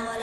una.